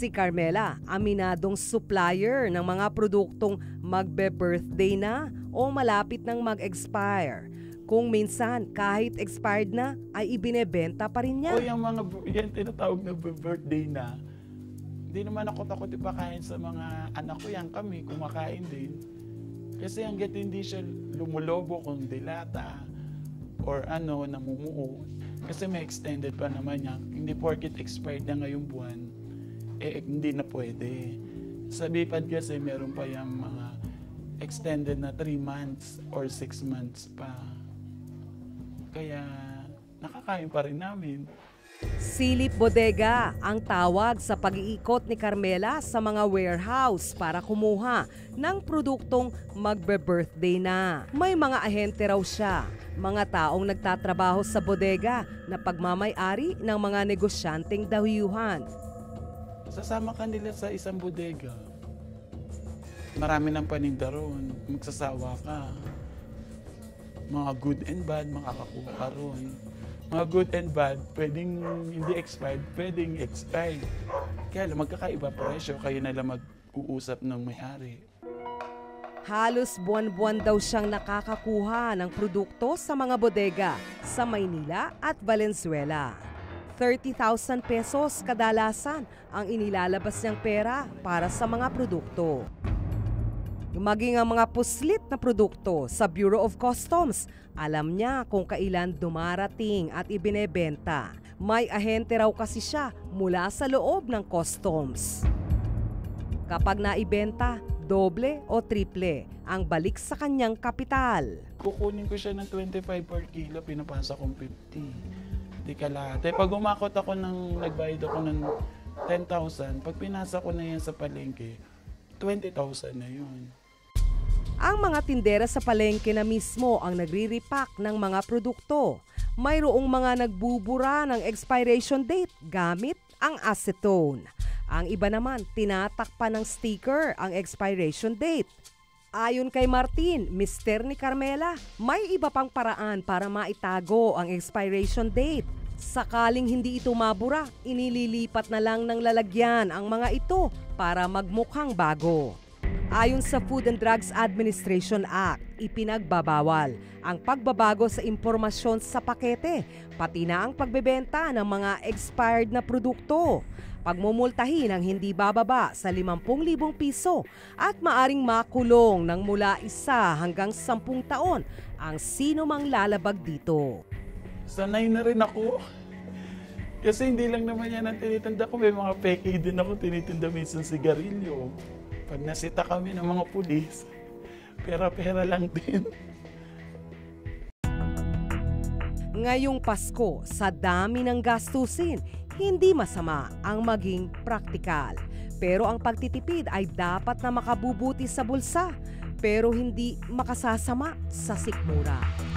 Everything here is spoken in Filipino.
Si Carmela, aminadong supplier ng mga produktong magbe-birthday na o malapit nang mag-expire. Kung minsan, kahit expired na, ay ibinebenta pa rin niya. O yung mga yan tinatawag na birthday na, hindi naman ako takot ipakain sa mga anak ko yan kami, kumakain din. Kasi hanggat hindi siya lumulobo kung dilata or ano, namumuo. Kasi may extended pa naman yan. Hindi porket expired na ngayong buwan, eh hindi na pwede. Sa BIPAD kasi meron pa yung mga extended na 3 months or 6 months pa. Kaya nakakain pa rin namin. Silip Bodega ang tawag sa pag-iikot ni Carmela sa mga warehouse para kumuha ng produktong magbe-birthday na. May mga ahente raw siya, mga taong nagtatrabaho sa bodega na pagmamay-ari ng mga negosyanteng dahyuhan. Sasama ka nila sa isang bodega. Marami ng paninda ron. Magsasawa ka. Mga good and bad, makakakuha ka ron. Mga good and bad, pwedeng hindi expired, pwedeng expired. Kaya lang, magkakaiba presyo, kayo na lang mag-uusap ng may-ari. Halos buwan-buwan daw siyang nakakakuha ng produkto sa mga bodega sa Maynila at Valenzuela. 30,000 pesos kadalasan ang inilalabas niyang pera para sa mga produkto. Maging ang mga puslit na produkto sa Bureau of Customs, alam niya kung kailan dumarating at ibinebenta. May ahente raw kasi siya mula sa loob ng customs. Kapag naibenta, doble o triple ang balik sa kanyang kapital. Kukunin ko siya ng 25 per kilo, pinapasa kong 50. Di kalahati. Pag umakot ako ng, nagbayad ako ng 10,000, pag pinasa ko na yan sa palengke, 20,000 na yun. Ang mga tindera sa palengke na mismo ang nagre-repack ng mga produkto. Mayroong mga nagbubura ng expiration date gamit ang acetone. Ang iba naman, tinatakpan ng sticker ang expiration date. Ayon kay Martin, mister ni Carmela, may iba pang paraan para maitago ang expiration date. Sakaling hindi ito mabura, inililipat na lang ng lalagyan ang mga ito para magmukhang bago. Ayon sa Food and Drugs Administration Act, ipinagbabawal ang pagbabago sa impormasyon sa pakete, pati na ang pagbebenta ng mga expired na produkto. Pagmumultahin ang hindi bababa sa 50,000 piso at maaring makulong ng mula isa hanggang 10 taon ang sino mang lalabag dito. Sanay na rin ako. Kasi hindi lang naman yan ang tinitinda ko. May mga peke din ako tinitinda minsan sigarilyo. Pag nasita kami ng mga pulis, pera-pera lang din. Ngayong Pasko, sa dami ng gastusin, hindi masama ang maging praktikal. Pero ang pagtitipid ay dapat na makabubuti sa bulsa, pero hindi makasasama sa sikmura.